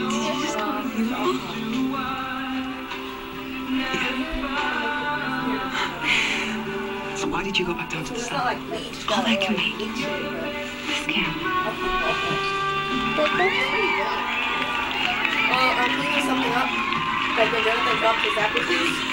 So why did you go back down to the It's not like. All oh, that can be. This can. Oh, I'm cleaning something up. Like when that dropped his apple juice.